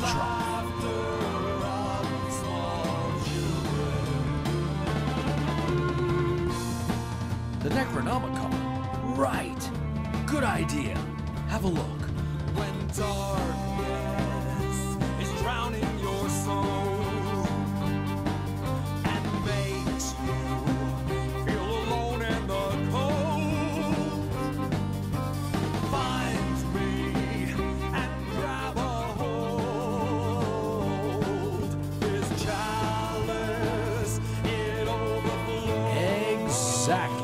drop. The Necronomicon. Right. Good idea. Have a look. When dark exact.